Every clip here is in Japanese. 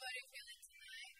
Everybody feeling tonight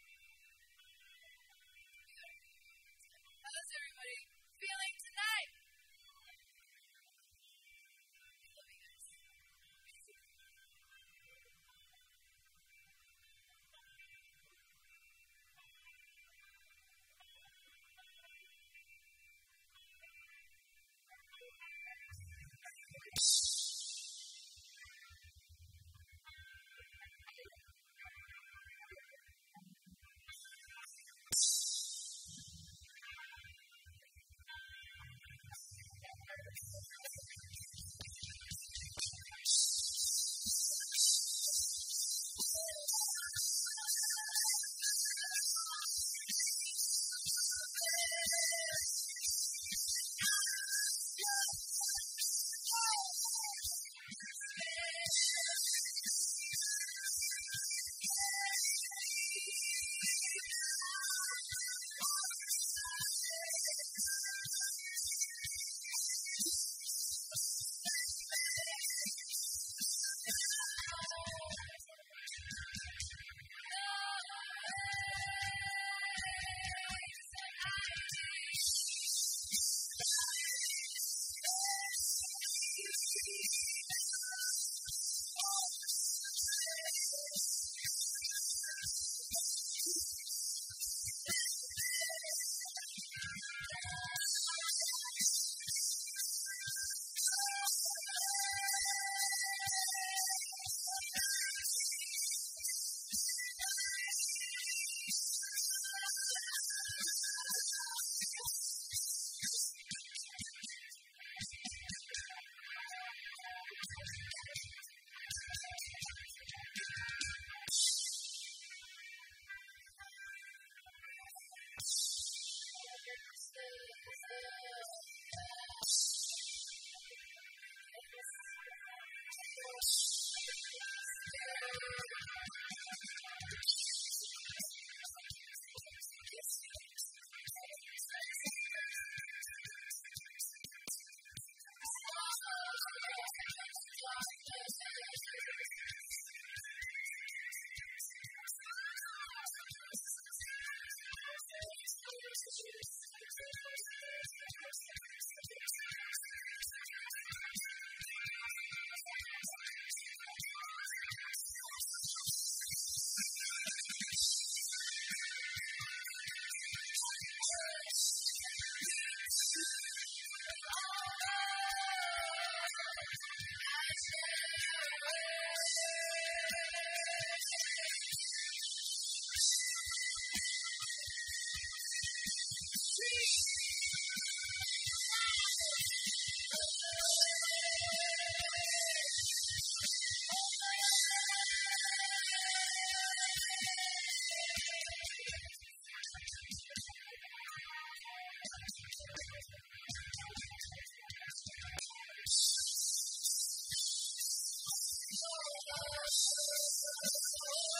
どうも。